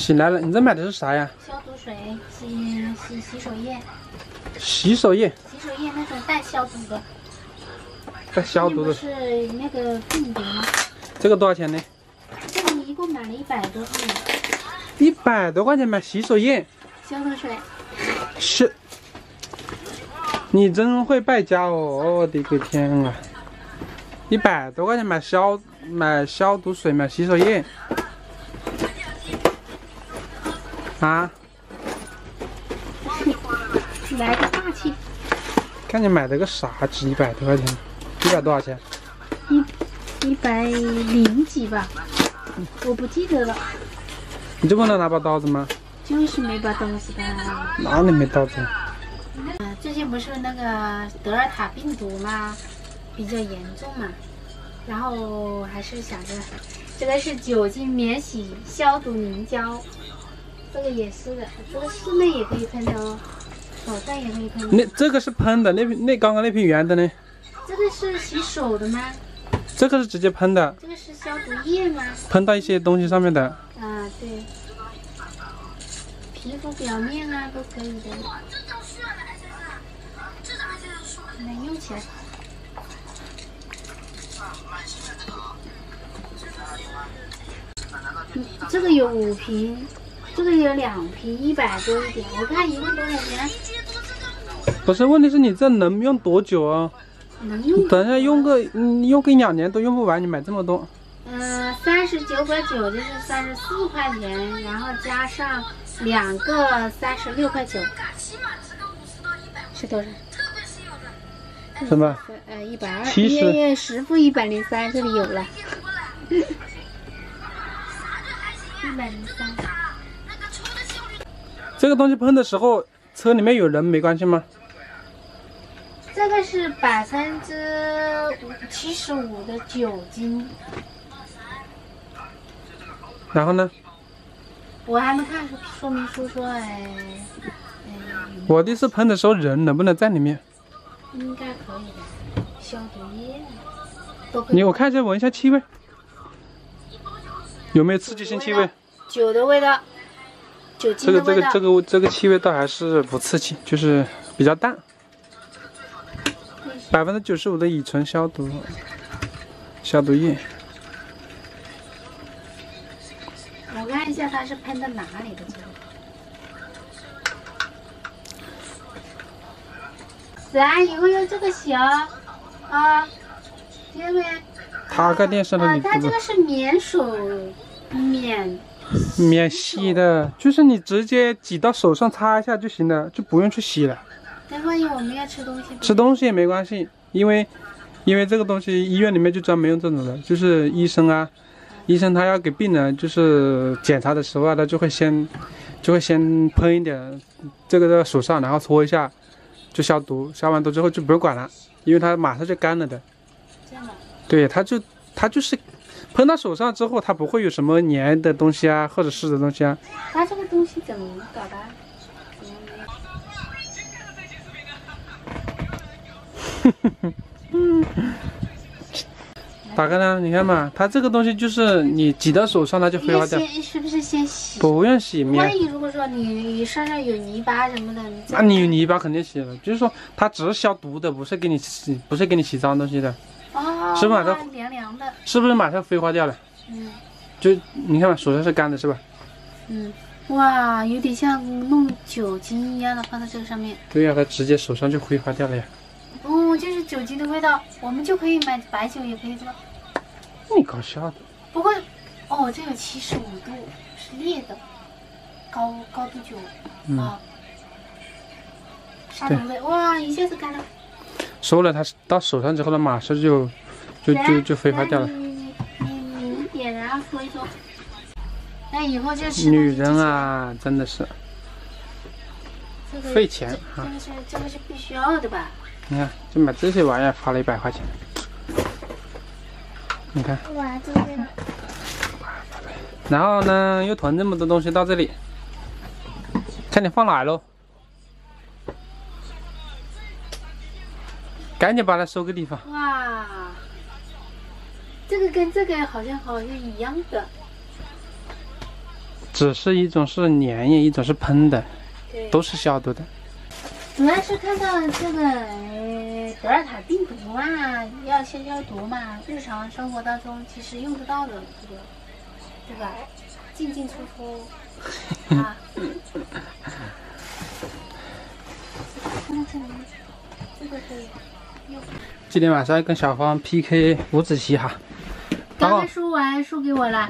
起来了，你这买的是啥呀？消毒水、洗洗洗手液、洗手液，洗手液那种带消毒的。带消毒的。不是那个病毒吗？这个多少钱呢？这个一共买了一百多块钱。一百多块钱买洗手液、消毒水。是。你真会败家哦！我的个天啊！一百多块钱买消买消毒水，买洗手液。啊！来个大气！看你买的个啥？几百多块钱？一百多少钱？一一百零几吧，我不记得了。你就不能拿把刀子吗？就是没把刀子的。哪里没刀子？嗯，最近不是那个德尔塔病毒嘛，比较严重嘛，然后还是想着，这个是酒精免洗消毒凝胶。这个也是的，这个室内也可以喷的哦，手上也可以喷。那这个是喷的，那瓶那刚刚那瓶圆的呢？这个是洗手的吗？这个是直接喷的。这个是消毒液吗？喷到一些东西上面的。啊，对，皮肤表面啊都可以的。能用起来。嗯，这个有五瓶。这个有两瓶，一百多一点，我看一共多少钱？不是，问题是你这能用多久啊？能用？等下用个，嗯，用个一两年都用不完，你买这么多？嗯，三十九块九就是三十四块钱，然后加上两个三十六块九，是多少？什么？呃，一百二。七十。十付一百零三，这里有了。一百零三。这个东西喷的时候，车里面有人没关系吗？这个是百分之七十五的酒精。然后呢？我还没看说明书说哎。我的是喷的时候人能不能在里面？应该可以的，消毒液。你我看一下，闻一下气味，有没有刺激性气味？酒的味道。这个这个这个这个气味倒还是不刺激，就是比较淡。百分之九十五的乙醇消毒消毒液。我看一下它是喷的哪里的这个。是啊，以后用这个洗啊，听到没？他开电视了，你它这个是免手免。免洗的，就是你直接挤到手上擦一下就行了，就不用去洗了。那万一我们要吃东西，吃东西也没关系，因为因为这个东西医院里面就专门用这种的，就是医生啊，医生他要给病人就是检查的时候啊，他就会先就会先喷一点这个在手上，然后搓一下就消毒，消完毒之后就不用管了，因为它马上就干了的。这样的。对，它就它就是。喷到手上之后，它不会有什么粘的东西啊，或者湿的东西啊。它这个东西怎么搞的？打开呢？你看嘛，它这个东西就是你挤到手上，它就挥发掉。先是不是先洗？不用洗。万一如果说你你身上有泥巴什么的，那你有泥巴肯定洗了。就是说，它只是消毒的，不是给你洗，不是给你洗脏东西的。哦，是马上凉凉的，是不是马上挥发掉了？嗯，就你看嘛，手上是干的，是吧？嗯，哇，有点像弄酒精一样的放在这个上面。对呀，它直接手上就挥发掉了呀。哦，就是酒精的味道，我们就可以买白酒，也可以做？你搞笑的。不过，哦，这有七十五度，是烈的，高高度酒啊，杀毒的，哇，一下子干了。收了，它到手上之后呢，马上就就就就挥发掉了。你你你点燃说一说。那以后就是女人啊，真的是费钱啊。这个是这个是必须要的吧？你看，就买这些玩意儿花了一百块钱。你看。哇，这个。然后呢，又囤这么多东西到这里，看你放哪喽。赶紧把它收个地方。哇，这个跟这个好像好像一样的。只是一种是粘液，一种是喷的，都是消毒的。主要是看到这个呃德尔塔病毒嘛，要消消毒嘛，日常生活当中其实用不到的这个，对吧？进进出出 啊。看这里，这个可以用。今天晚上要跟小芳 PK 五子棋哈。刚刚输完输给我了，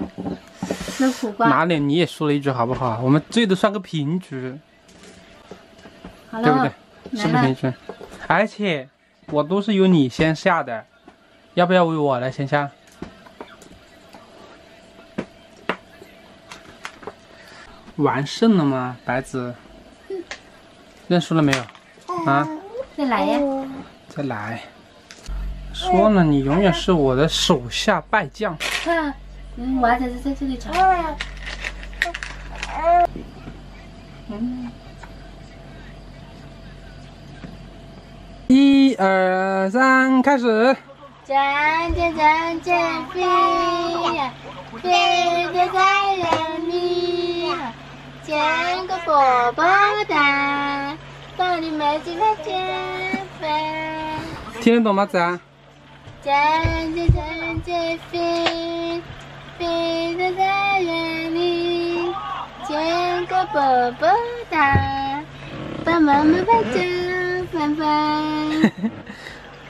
那苦瓜。哪里你也输了一局好不好？我们最多算个平局，好了，对不对？是不是平局？而且我都是由你先下的，要不要由我来先下？完胜了吗？白子，认输了没有？啊，再来呀！再来。说了，你永远是我的手下败将。看，嗯，娃仔在这里找。嗯，一二三，开始。战战战战飞呀，飞得太个波波蛋，帮你买几块。听得懂吗，子安？渐渐渐渐飞，飞到太原里，见个伯伯大，把妈妈抱着，拜拜。